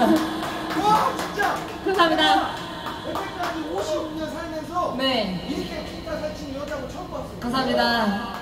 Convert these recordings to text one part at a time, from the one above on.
와 진짜 감사합니다. 여태까지 56년 살면서 네. 이렇게 기타 잘 치는 여자고 처음 봤어요. 감사합니다.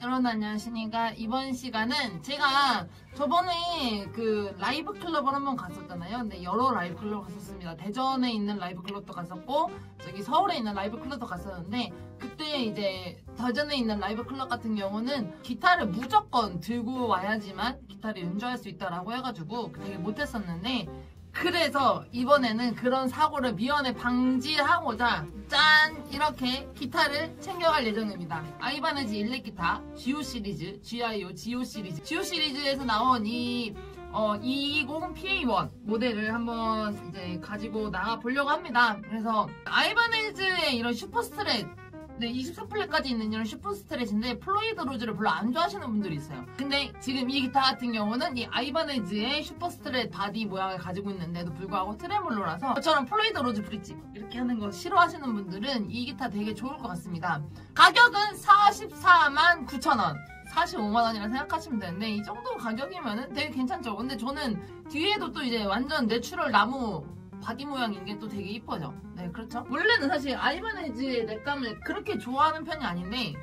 여러분 안녕하십니까. 이번 시간은 제가 저번에 그 라이브 클럽을 한번 갔었잖아요. 근데 여러 라이브 클럽 갔었습니다. 대전에 있는 라이브 클럽도 갔었고, 저기 서울에 있는 라이브 클럽도 갔었는데, 그때 이제 대전에 있는 라이브 클럽 같은 경우는 기타를 무조건 들고 와야지만 기타를 연주할 수 있다라고 해가지고 되게 못했었는데, 그래서 이번에는 그런 사고를 미연에 방지하고자 짠 이렇게 기타를 챙겨갈 예정입니다. Ibanez 일렉 기타 GIO 시리즈 GIO GIO 시리즈 GIO 시리즈에서 나온 이 어, 220 PA1 모델을 한번 이제 가지고 나가 보려고 합니다. 그래서 Ibanez의 이런 super strat 네, 24fret까지 있는 이런 super strat인데 Floyd Rose를 별로 안 좋아하시는 분들이 있어요. 근데 지금 이 기타 같은 경우는 이 Ibanez의 super strat body 모양을 가지고 있는데도 불구하고 트레몰로라서 저처럼 Floyd Rose bridge 이렇게 하는 거 싫어하시는 분들은 이 기타 되게 좋을 것 같습니다. 가격은 44만 9천원. 45만원이라 생각하시면 되는데 이 정도 가격이면은 되게 괜찮죠. 근데 저는 뒤에도 또 이제 완전 natural 나무 body 모양인 게 또 되게 이쁘죠. 네, 그렇죠. 원래는 사실 Ibanez의 neck감을 그렇게 좋아하는 편이 아닌데,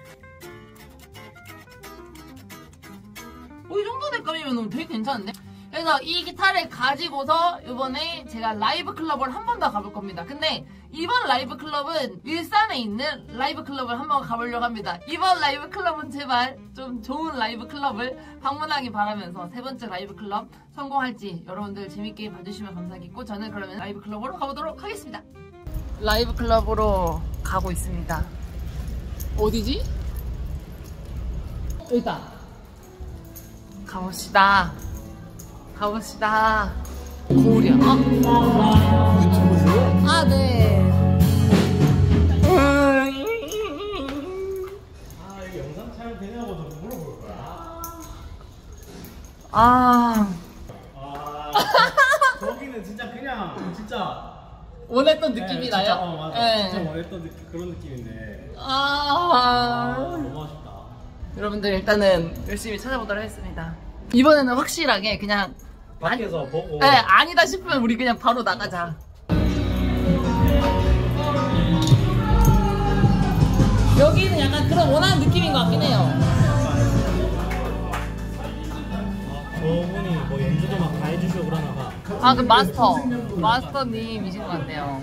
어, 이 정도 neck감이면 되게 괜찮은데? 그래서 이 기타를 가지고서 이번에 제가 라이브 클럽을 한 번 더 가볼 겁니다. 근데 이번 라이브 클럽은 일산에 있는 라이브 클럽을 한번 가보려고 합니다. 이번 라이브 클럽은 제발 좀 좋은 라이브 클럽을 방문하기 바라면서 세 번째 라이브 클럽 성공할지 여러분들 재밌게 봐주시면 감사하겠고 저는 그러면 라이브 클럽으로 가보도록 하겠습니다. 라이브 클럽으로 가고 있습니다. 어디지? 여기다. 가봅시다. 가봅시다. 거울이야. 어? 유튜브세요? 아, 네. 아, 아, 거기는 진짜 그냥 진짜 원했던 네, 느낌이 진짜, 나요? 어, 맞아. 네. 진짜 원했던 느낌, 그런 느낌인데. 아, 아, 너무 아쉽다. 여러분들 일단은 열심히 찾아보도록 하겠습니다. 이번에는 확실하게 그냥 밖에서 보고. 네, 아니다 싶으면 우리 그냥 바로 나가자. 여기는 약간 그런 원하는 느낌인 것 같긴 해요. 해주시고 그러나 봐. 아, 그 마스터. 마스터님이신 것 같네요.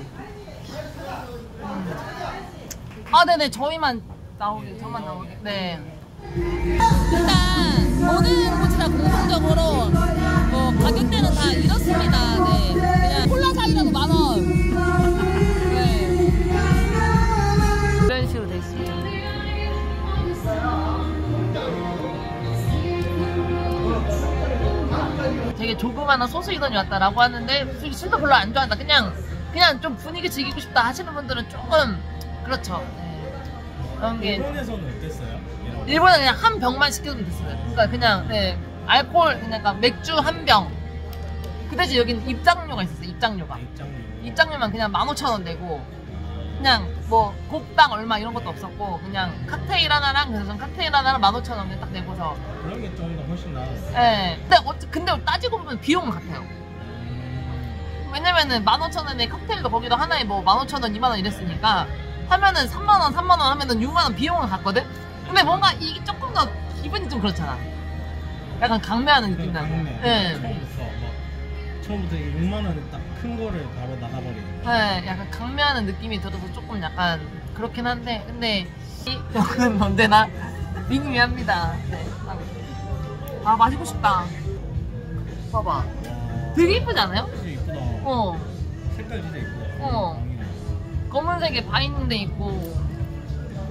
아, 네네. 저희만 나오게, 저만 나오게. 네. 일단, 모든 곳이 다 공통적으로, 뭐, 가격대는 다 이렇습니다. 네. 그냥 콜라 사이라도 만 원. 조그마한 소수이던이 왔다라고 하는데 술- 술도 별로 안 좋아한다. 그냥 그냥 좀 분위기 즐기고 싶다 하시는 분들은 조금 그렇죠. 네. 그런 게 일본에서는 어땠어요? 일본은 그냥 한 병만 시켜주면 됐어요. 그러니까 그냥 네, 알코올 약간 맥주 한 병. 그 대신 여기는 입장료가 있었어요. 입장료가. 입장료. 입장료만 그냥 15,000원 내고 그냥 뭐 곡당 얼마 이런 것도 없었고 그냥 칵테일 하나랑 그래서 전 칵테일 하나랑 15,000원 딱 내고서 그런 게 좀 더 훨씬 나아요. 예. 근데 어, 근데 따지고 보면 비용은 같아요. 왜냐면은 15,000원에 칵테일도 거기도 하나에 뭐 15,000원, 2만원 이랬으니까 하면은 3만원, 3만원 하면은 6만원 비용은 같거든? 근데 뭔가 이게 조금 더 기분이 좀 그렇잖아. 약간 강매하는 느낌 나고. 네. 예. 처음부터 막 처음부터 6만 원에 딱 큰 거를 바로 나가버리는. 예, 약간 강매하는 느낌이 들어서 조금 약간 그렇긴 한데, 근데 이 병은 언제나 밍밍합니다. 네. 아, 마시고 싶다. 봐봐. 와, 되게 이쁘지 않아요? 진짜 이쁘다. 어. 색깔 진짜 이쁘다. 어. 검은색에 binding 있고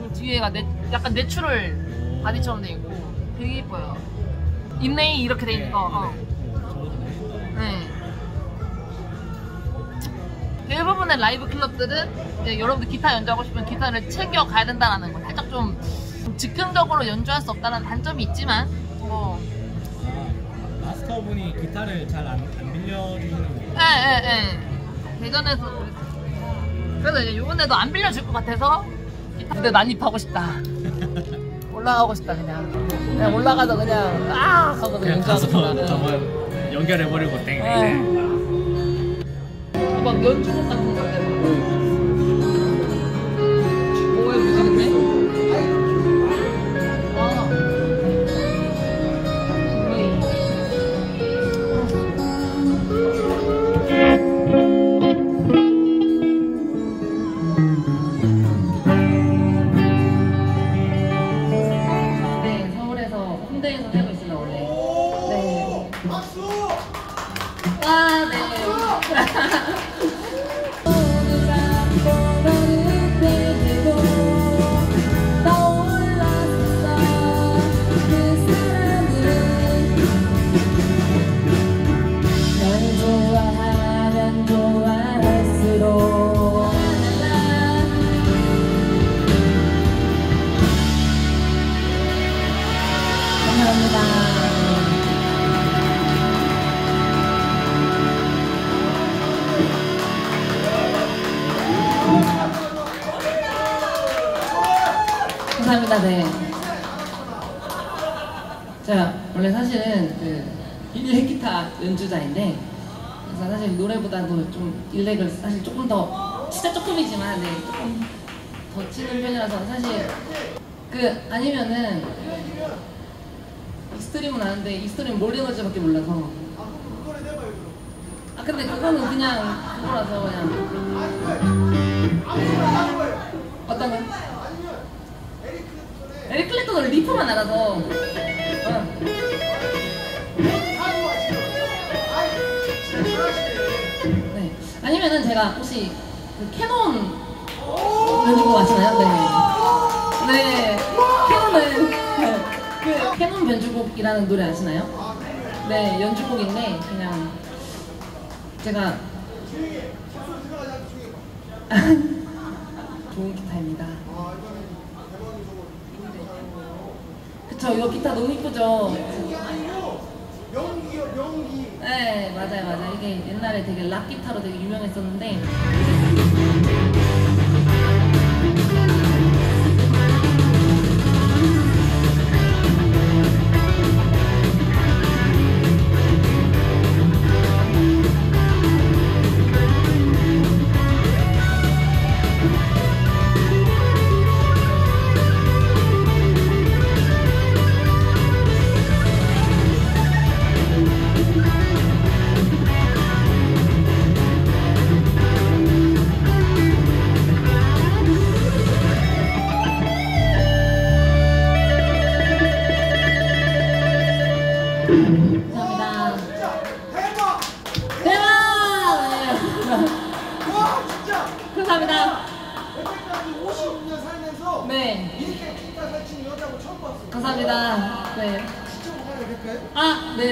그 뒤에가 내, 약간 natural body처럼 돼 있고 되게 예뻐요. inlay 이렇게 돼 있는 거. 어. 저것도 멋있다. 네. 대부분의 라이브 클럽들은 이제 여러분들 기타 연주하고 싶으면 기타를 챙겨 가야 된다는 거. 살짝 좀 즉흥적으로 연주할 수 없다는 단점이 있지만 뭐 아, 마스터분이 기타를 잘 안 빌려주시는 거. 예, 예, 예. 대전에서 그래서 이제 요번에도 안 빌려줄 것 같아서 근데 난입하고 싶다. 올라가고 싶다 그냥. 그냥 올라가서 그냥 아 하고 그냥 연주하고 가서. 저번 연결해버리고 땡. 네. 막 연주곡 같은 거 때문에. 뭐에 제가 원래 사실은 그 일렉 기타 연주자인데 그래서 사실 노래보다도 좀 일렉을 사실 조금 더 진짜 조금이지만 네 조금 더 치는 편이라서 사실 그 아니면은 Extreme은 아는데 Extreme More Than Words밖에 몰라서 아, 근데 그거는 그냥 그거라서 그냥. 어떤 거? 에릭 클랩턴은 riff만 알아서 제가 혹시 그 캐논 변주곡 아시나요? 네. 네. 캐논은 그 캐논 변주곡이라는 노래 아시나요? 네, 연주곡인데 그냥 제가. 좋은 기타입니다. 그쵸, 이거 기타 너무 이쁘죠? 명기요, 명기. 네, 맞아요, 맞아요. 이게 옛날에 되게 락 기타로 되게 유명했었는데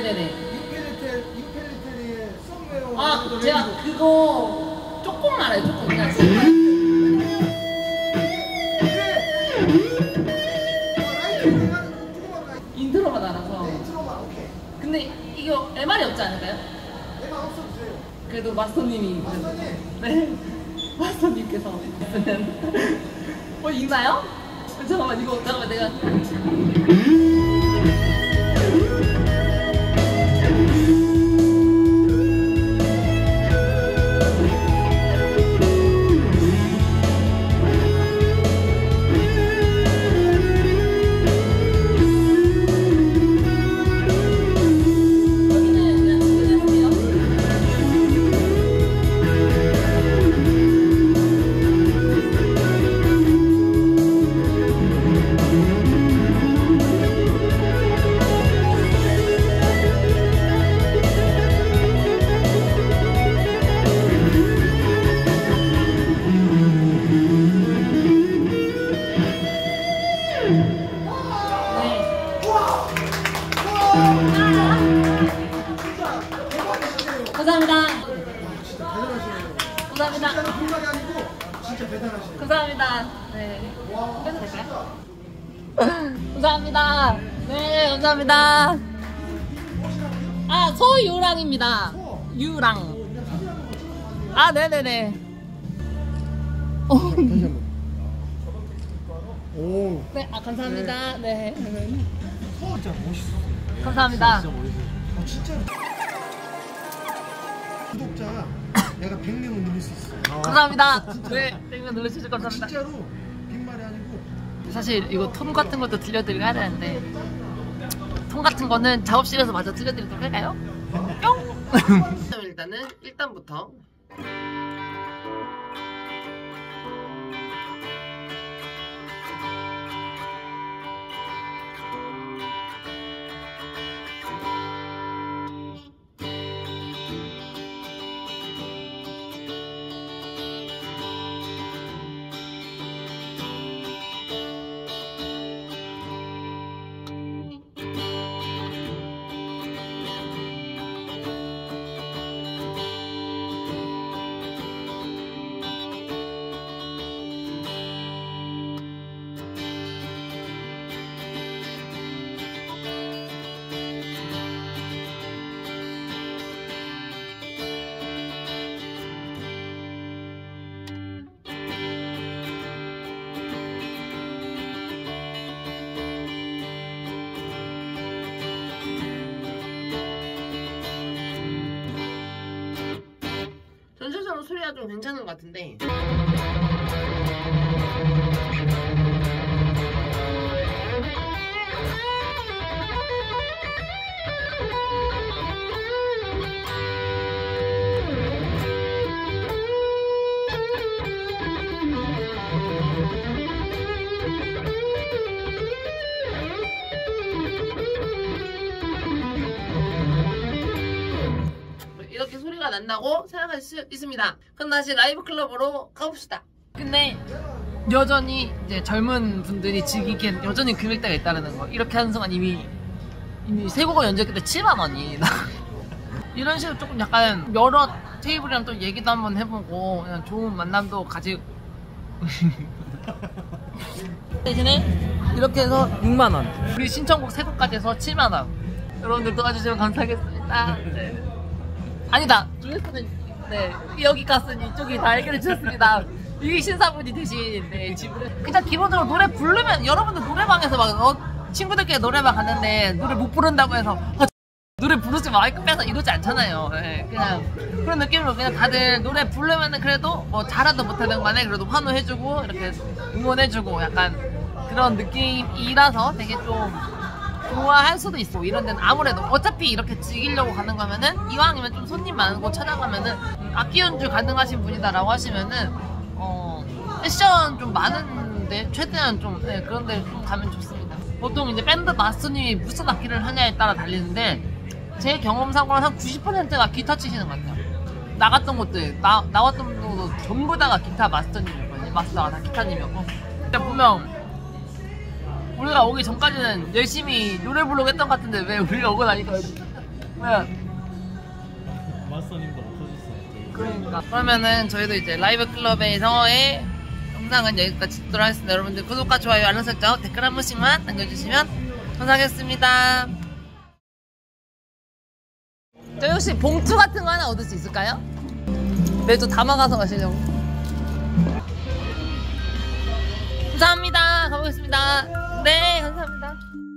네네네. Impellitteri, Impellitteri의 Somewhere. 아, 제가 그거 조금 알아요, 조금. 그냥 intro만 알아서. 근데 이거 MR이 없지 않을까요? 그래도 마스터님이. 마스터님. 네. 마스터님께서 있으면. 어, 있나요? 잠깐만, 이거, 잠깐만, 내가. 네, 감사합니다. 아, 소유랑입니다. 유랑. 아, 네네네. 어. 오. 네, 아, 감사합니다. 네. 진짜 멋있어. 감사합니다. 진짜 멋있어요. 아, 진짜. 구독자 내가 100명은 늘릴 수 있어. 감사합니다. 네, 땡면 눌러주셔서 감사합니다. 진짜로 빈말이 아니고 사실 이거 톤 같은 것도 들려드리고 되는데 톤 같은 거는 작업실에서 마저 들려드리도록 할까요? 뿅! 일단은 1단부터 소리가 좀 괜찮은 것 같은데 난다고 생각할 수 있습니다. 그럼 다시 라이브 클럽으로 가봅시다. 근데 여전히 이제 젊은 분들이 즐기기엔 여전히 금액대가 있다는 거. 이렇게 하는 순간 이미 이미 세곡을 연주했기 때 7만 원이 이런 식으로 조금 약간 여러 테이블이랑 또 얘기도 한번 해보고 그냥 좋은 만남도 가지고 대신에 이렇게 해서 6만 원. 우리 신청곡 세 곡까지 해서 7만 원. 여러분들 도 와주시면 감사하겠습니다. 네. 아니다. 조회수는 네 여기 갔으니 이쪽이 다 해결해 주셨습니다. 이게 신사분이 대신 네 지불해. 그냥 기본적으로 노래 부르면 여러분들 노래방에서 막 어, 친구들끼리 노래방 갔는데 노래 못 부른다고 해서 아, 노래 부르지 마이크 빼서 이러지 않잖아요. 네, 그냥 그런 느낌으로 그냥 다들 노래 부르면은 그래도 뭐 잘하든 못하든 간에 그래도 환호해주고 이렇게 응원해주고 약간 그런 느낌이라서 되게 좀 좋아할 수도 있어. 이런 데는 아무래도 어차피 이렇게 즐기려고 가는 거면은 이왕이면 좀 손님 많은 곳 찾아가면은 악기 연주 가능하신 분이다라고 하시면은 어 세션 좀 많은데 최대한 좀 네, 그런 데 좀 가면 좋습니다. 보통 이제 밴드 마스터님이 무슨 악기를 하냐에 따라 달리는데 제 경험상으로 한 90%가 기타 치시는 것 같아요. 나갔던 곳들 나, 나왔던 분들도 전부 다가 기타 마스터님이었거든요. 마스터가 다 기타님이었고 근데 보면 우리가 오기 전까지는 열심히 노래 부르고 했던 것 같은데 왜 우리가 오고 나니까. 왜? 마스터님도 없어졌어요. 그러니까. 그러면은 저희도 이제 라이브 클럽에서의 영상은 여기까지 찍도록 하겠습니다. 여러분들 구독과 좋아요 알람 설정 댓글 한 번씩만 남겨주시면 감사하겠습니다. 저희 혹시 봉투 같은 거 하나 얻을 수 있을까요? 매주 담아가서 가시려고. 감사합니다. 가보겠습니다. 네 감사합니다.